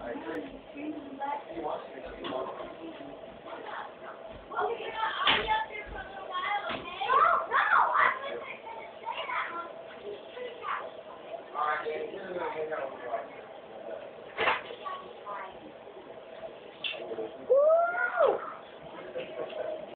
I agree.